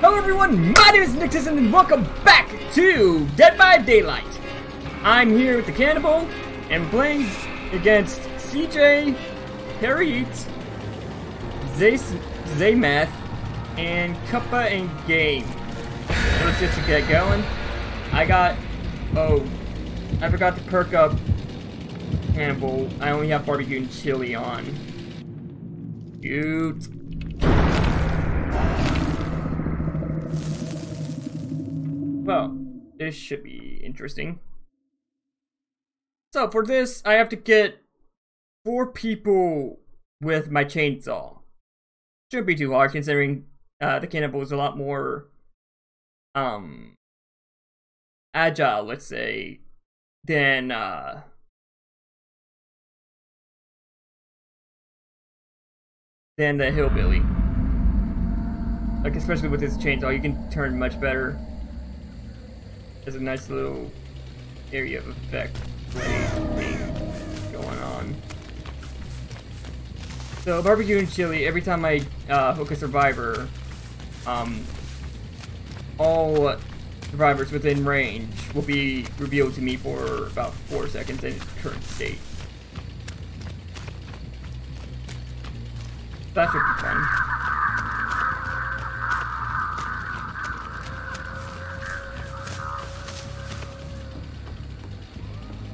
Hello everyone, my name is Nicktism and welcome back to Dead by Daylight. I'm here with the Cannibal and playing against CJ, Harriet, Zaymath, and Cuppa and Game. Let's just get going. I got, oh, I forgot to perk up Cannibal. I only have barbecue and chili on. Cute. Well, this should be interesting. So for this, I have to get four people with my chainsaw. Shouldn't be too hard considering uh, the cannibal is a lot more um agile, let's say, than uh than the hillbilly. Like especially with this chainsaw, you can turn much better. There's a nice little area of effect going on. So barbecue and chili, every time I uh, hook a survivor, um, all survivors within range will be revealed to me for about 4 seconds in its current state. That should be fun.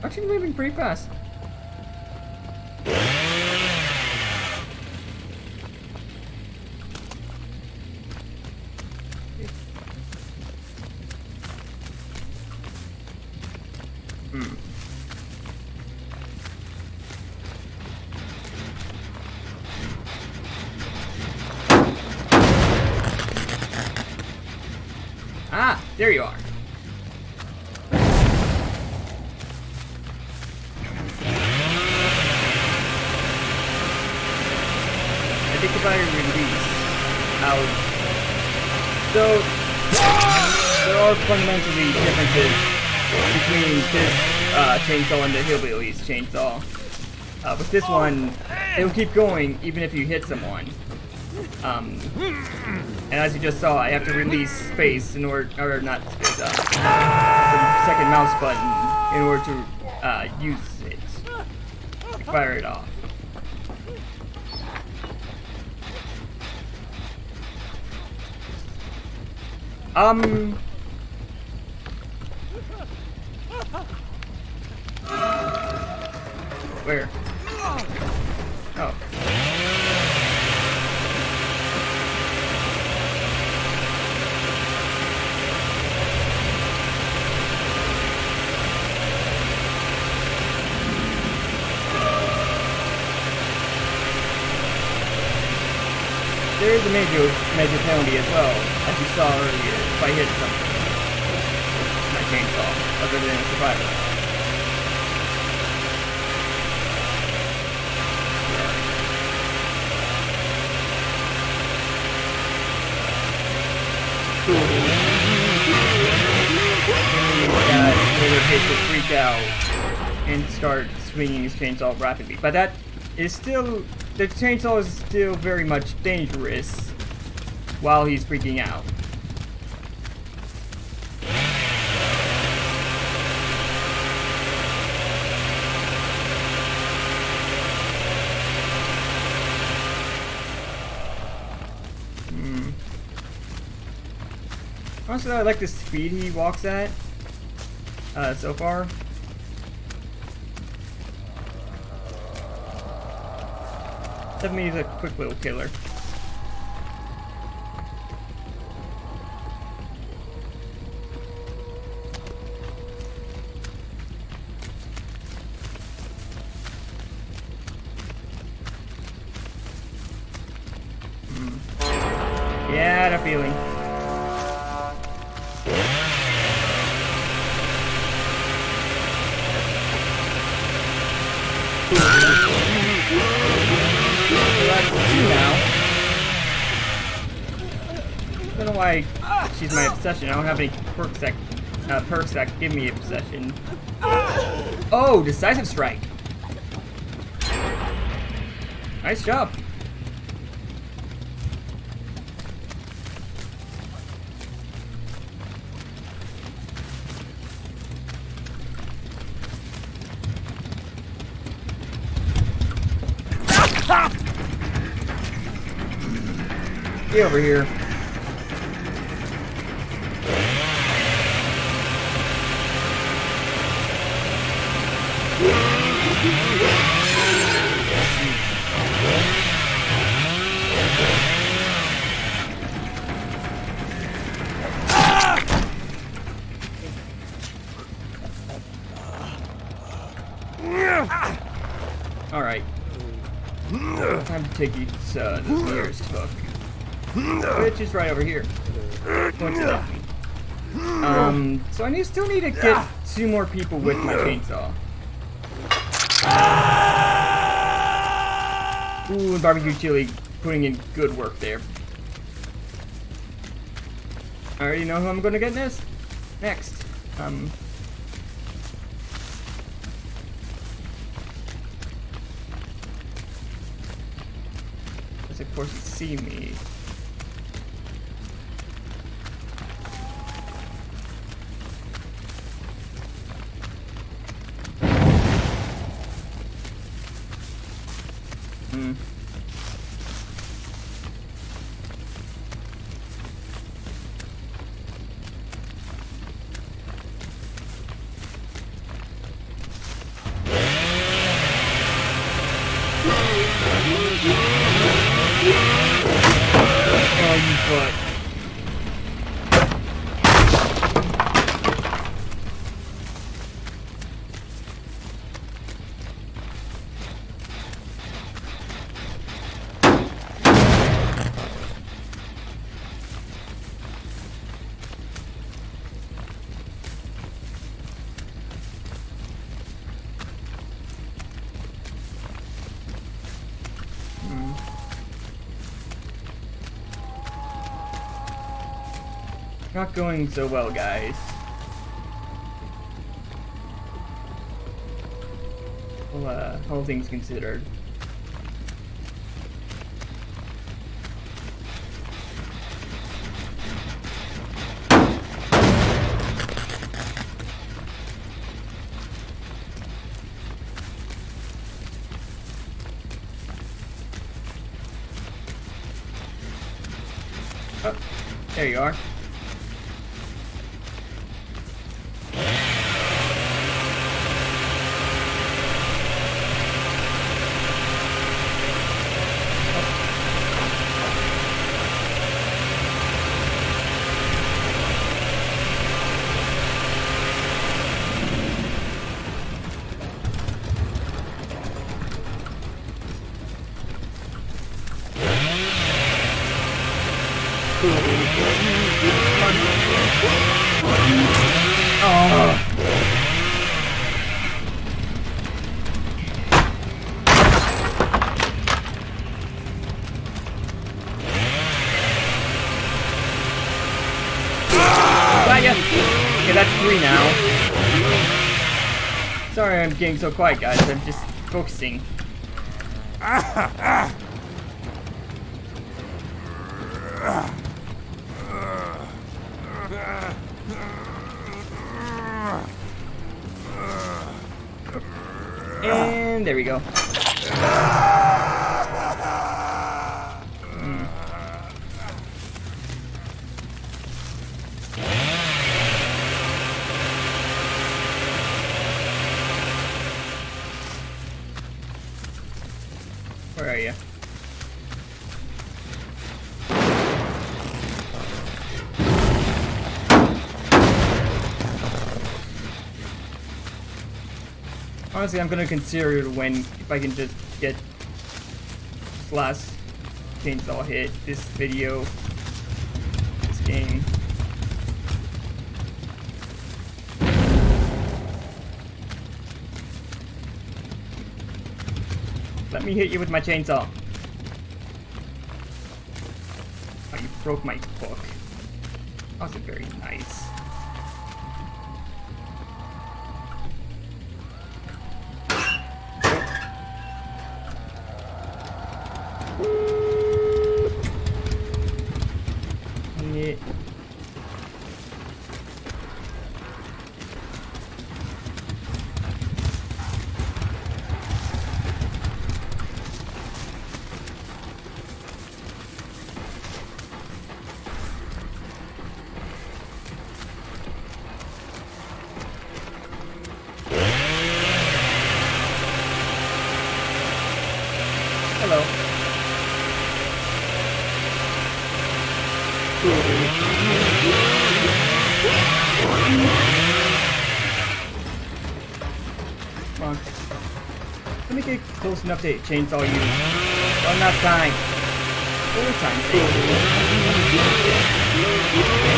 Actually moving pretty fast. Hmm. Ah, there you are. Your release, how so there are fundamentally differences between this uh, chainsaw and the hillbilly's chainsaw. Uh, with this one, it will keep going even if you hit someone. Um, and as you just saw, I have to release space in order, or not space, uh, the second mouse button in order to uh, use it, fire it off. Um. Where? Oh. There is a major major penalty as well, as you saw earlier, if I hit something. My chainsaw, other than a survivor. Uh, will freak out and start swinging his chainsaw rapidly. But that is still the chainsaw is still very much dangerous while he's freaking out. Hmm. Honestly, I like the speed he walks at uh, so far. Definitely is a quick little killer. Hmm. Yeah, I had a feeling. my she's my obsession. I don't have any perks that uh, perks that give me obsession. Oh, decisive strike. Nice job. Get over here. Alright. Time to take these, uh, the nearest took. Which is right over here. Um, so I need, still need to get two more people with my chainsaw. Ooh, and barbecue chili putting in good work there. I already know who I'm gonna get next. Next. Um. Because of course you see me. Hmm. Not going so well, guys. Well, uh, all things considered. There you are. Three now. Sorry I'm getting so quiet, guys. I'm just focusing. And there we go. Where are you? Honestly, I'm gonna consider it when if I can just get last chainsaw hit, this video, Let me hit you with my chainsaw. Oh, you broke my hook. That was very nice. Yeah. Hello. on. Let me get close enough to chainsaw you. One last time. One time.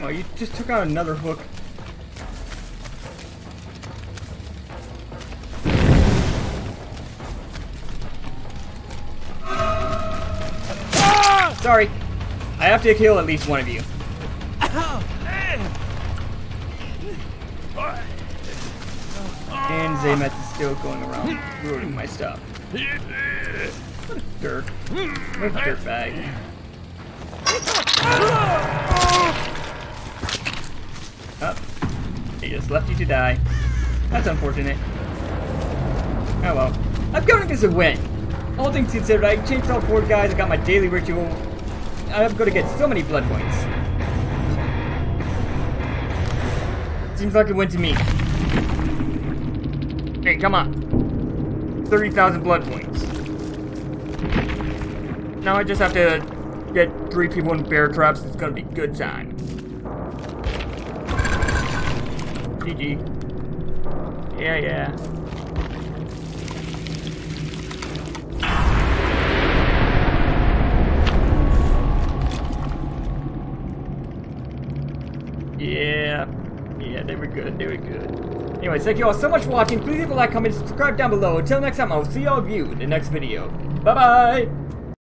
Oh, you just took out another hook. Ah! Sorry. I have to kill at least one of you. And Zamet is still going around ruining my stuff. What a dirt. What a. Up. Oh, he just left you to die. That's unfortunate. Oh well. I'm counting this a win. All things considered, I changed all four guys, I got my daily ritual, I'm gonna get so many blood points. Seems like it went to me. Hey, come on. 30,000 blood points. Now I just have to get three people in bear traps. It's gonna be good time. GG. Yeah, yeah. Yeah. Yeah, they were good. They were good. Anyways, thank you all so much for watching. Please leave a like, comment, subscribe down below. Until next time, I'll see all of you in the next video. Bye-bye!